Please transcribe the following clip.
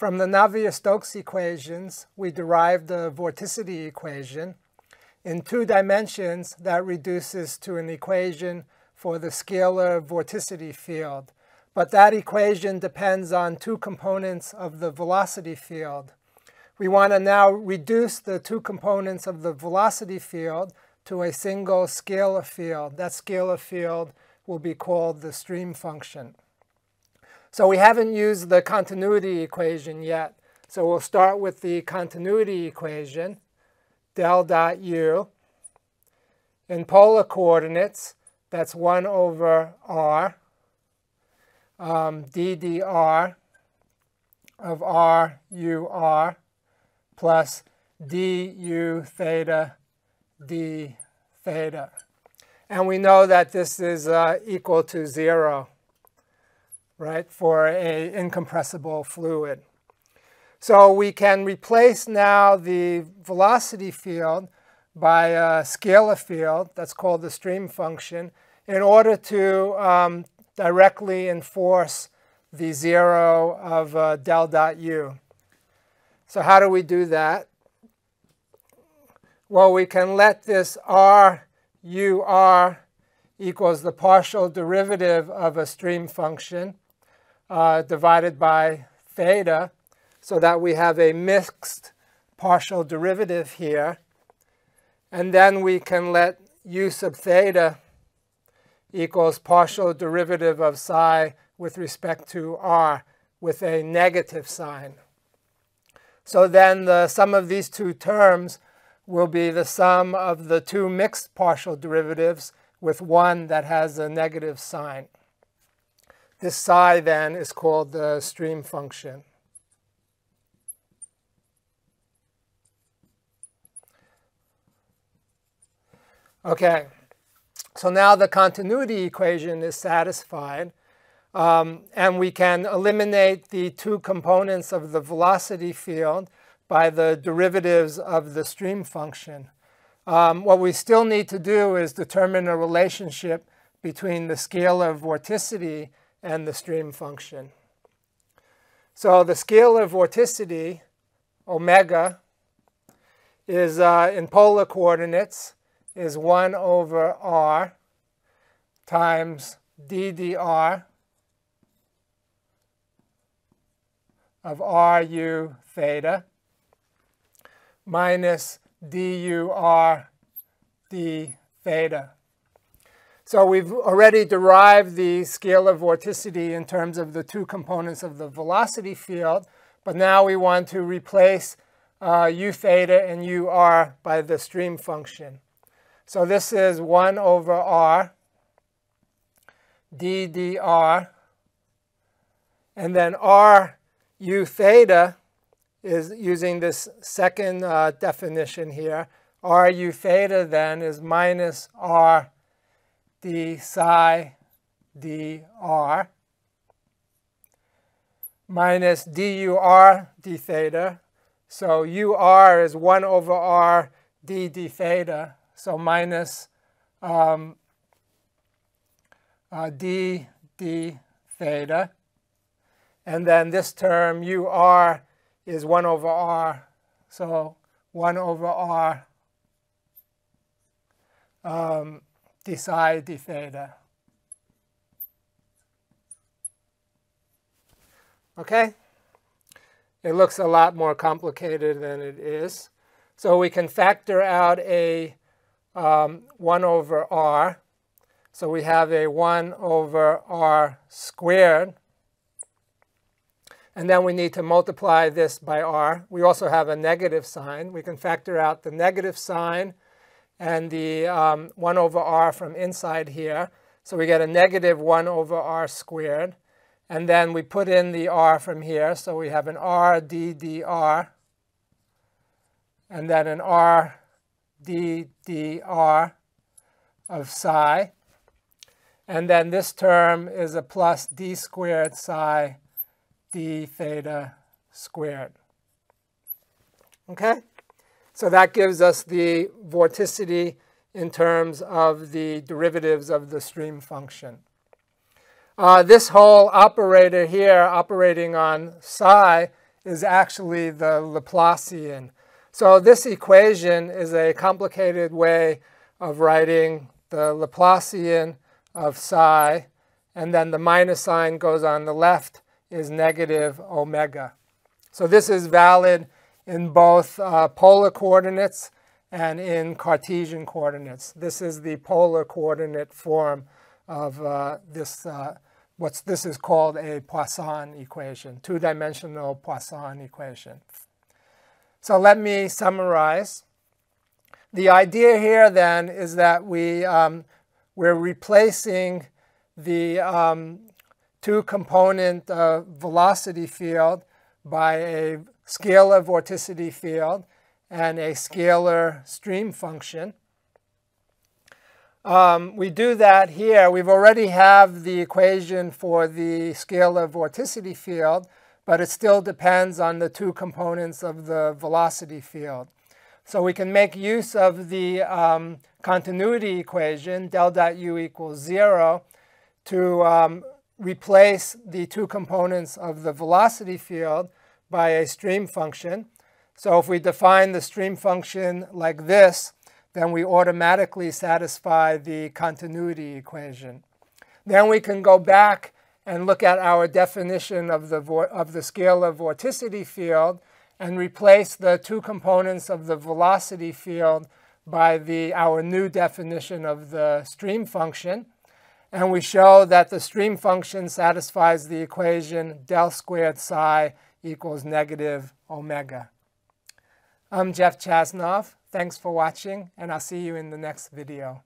From the Navier-Stokes equations, we derived the vorticity equation. In two dimensions, that reduces to an equation for the scalar vorticity field. But that equation depends on two components of the velocity field. We want to now reduce the two components of the velocity field to a single scalar field. That scalar field will be called the stream function. So we haven't used the continuity equation yet. So we'll start with the continuity equation, del dot u. In polar coordinates, that's 1 over r, um, ddr of r u r plus du theta d theta. And we know that this is uh, equal to 0 right, for a incompressible fluid. So we can replace now the velocity field by a scalar field, that's called the stream function, in order to um, directly enforce the zero of uh, del dot u. So how do we do that? Well, we can let this r u r equals the partial derivative of a stream function uh, divided by theta so that we have a mixed partial derivative here. And then we can let u sub theta equals partial derivative of psi with respect to r with a negative sign. So then the sum of these two terms will be the sum of the two mixed partial derivatives with one that has a negative sign. This psi then is called the stream function. Okay, so now the continuity equation is satisfied. Um, and we can eliminate the two components of the velocity field by the derivatives of the stream function. Um, what we still need to do is determine a relationship between the scalar vorticity and the stream function. So the scalar vorticity, omega, is uh, in polar coordinates is 1 over r times ddr of ru theta minus dur d theta. So we've already derived the scalar vorticity in terms of the two components of the velocity field, but now we want to replace uh, u theta and ur by the stream function. So this is 1 over r d dr, and then r u theta is using this second uh, definition here. r u theta then is minus r d psi dr minus dur d theta. So ur is 1 over r d d theta. So minus um, uh, d d theta. And then this term ur is 1 over r. So 1 over r um, d psi d theta. Okay? It looks a lot more complicated than it is. So we can factor out a um, 1 over r. So we have a 1 over r squared. And then we need to multiply this by r. We also have a negative sign. We can factor out the negative sign and the um, 1 over r from inside here. So we get a negative 1 over r squared. And then we put in the r from here. So we have an r d dr, and then an r d dr of psi. And then this term is a plus d squared psi d theta squared. Okay? So that gives us the vorticity in terms of the derivatives of the stream function. Uh, this whole operator here operating on psi is actually the Laplacian. So this equation is a complicated way of writing the Laplacian of psi, and then the minus sign goes on the left is negative omega. So this is valid in both uh, polar coordinates and in Cartesian coordinates. This is the polar coordinate form of uh, this, uh, what's this is called a Poisson equation, two-dimensional Poisson equation. So let me summarize. The idea here then is that we, um, we're replacing the um, two-component uh, velocity field by a scalar vorticity field and a scalar stream function. Um, we do that here. We've already have the equation for the scalar vorticity field, but it still depends on the two components of the velocity field. So we can make use of the um, continuity equation, del dot u equals 0, to um, replace the two components of the velocity field by a stream function. So if we define the stream function like this, then we automatically satisfy the continuity equation. Then we can go back and look at our definition of the, of the scalar vorticity field and replace the two components of the velocity field by the, our new definition of the stream function. And we show that the stream function satisfies the equation del squared psi equals negative omega. I'm Jeff Chasnov. Thanks for watching, and I'll see you in the next video.